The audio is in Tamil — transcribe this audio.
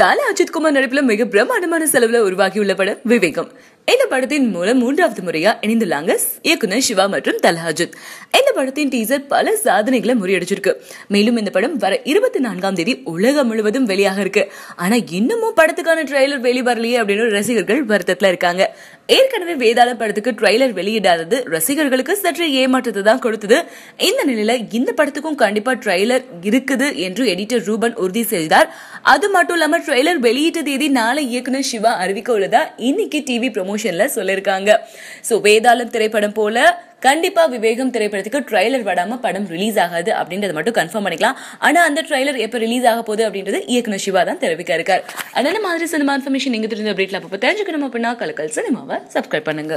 தல அஜித் குமார் நடிப்புல மிக பிரம்மாண்டமான செலவுல உருவாகியுள்ள படம் விவேகம். இந்த படத்தின் மூலம் மூன்றாவது முறையா இணைந்துள்ளாங்க இயக்குனர் சிவா மற்றும் தல இந்த படத்தின் டீசர் பல சாதனைகளை முறியடிச்சிருக்கு. மேலும் இந்த படம் வர இருபத்தி நான்காம் தேதி உலகம் முழுவதும் வெளியாக இருக்கு. ஆனா இன்னமும் படத்துக்கான ட்ரெய்லர் வெளிவரலையே அப்படின்னு ரசிகர்கள் வருத்தத்துல இருக்காங்க. ஏற்கனவே வேதாள படத்துக்கு ட்ரெய்லர் வெளியிடாதது ரசிகர்களுக்கு சற்று ஏமாற்றத்தை தான் கொடுத்தது. இந்த நிலையில இந்த படத்துக்கும் கண்டிப்பா ட்ரெய்லர் இருக்குது என்று எடிட்டர் ரூபன் உறுதி செய்தார். அது மட்டும் இல்லாம ட்ரெய்லர் வெளியிட்ட தேதி நாளை இயக்குனர் சிவா அறிவிக்க உள்ளதா இன்னைக்கு டிவி ப்ரொமோஷன்ல சொல்லியிருக்காங்க ஸோ வேதாளம் திரைப்படம் போல கண்டிப்பா விவேகம் திரைப்படத்துக்கு ட்ரைலர் வராம படம் ரிலீஸ் ஆகாது அப்படின்றத மட்டும் கன்ஃபார்ம் பண்ணிக்கலாம். ஆனா அந்த ட்ரைலர் எப்ப ரிலீஸ் ஆக போகுது அப்படின்றது இயக்குனர் சிவா தான் தெரிவிக்க இருக்காரு. அதனால மாதிரி சினிமா இன்ஃபர்மேஷன் நீங்க தெரிஞ்ச அப்டேட்ல அப்ப தெரிஞ்சுக்கணும் அப்படின்னா கலக்கல் சினிமாவை சப்ஸ்கிரைப் பண்ணுங்க.